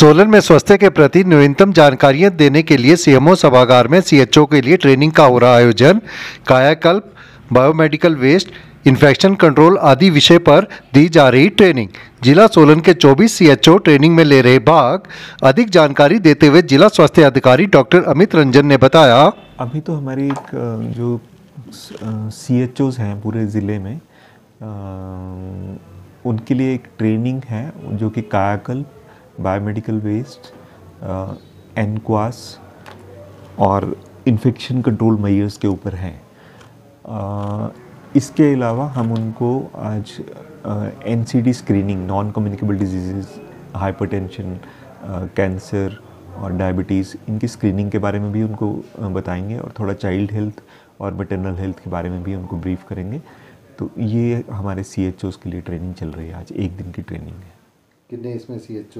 सोलन में स्वास्थ्य के प्रति न्यूनतम जानकारियाँ देने के लिए सीएमओ सभागार में सीएचओ के लिए ट्रेनिंग का हो रहा आयोजन। कायाकल्प बायोमेडिकल वेस्ट इन्फेक्शन कंट्रोल आदि विषय पर दी जा रही ट्रेनिंग। जिला सोलन के 24 सीएचओ ट्रेनिंग में ले रहे भाग अधिक जानकारी देते हुए जिला स्वास्थ्य अधिकारी डॉक्टर अमित रंजन ने बताया। अभी तो हमारी एक जो सी एच हैं पूरे ज़िले में अ, उनके लिए एक ट्रेनिंग है जो कि कायाकल्प बायोमेडिकल वेस्ट एनक्वास और इन्फेक्शन कंट्रोल मेजर्स के ऊपर हैं। इसके अलावा हम उनको आज N C D screening non communicable disease hypertension cancer और डायबिटीज़ इनकी स्क्रीनिंग के बारे में भी उनको अ, बताएँगे और थोड़ा चाइल्ड हेल्थ और मैटरनल हेल्थ के बारे में भी उनको ब्रीफ करेंगे। तो ये हमारे सी के लिए ट्रेनिंग चल रही है आज एक दिन की ट्रेनिंग है। कितने इसमें सीएचओ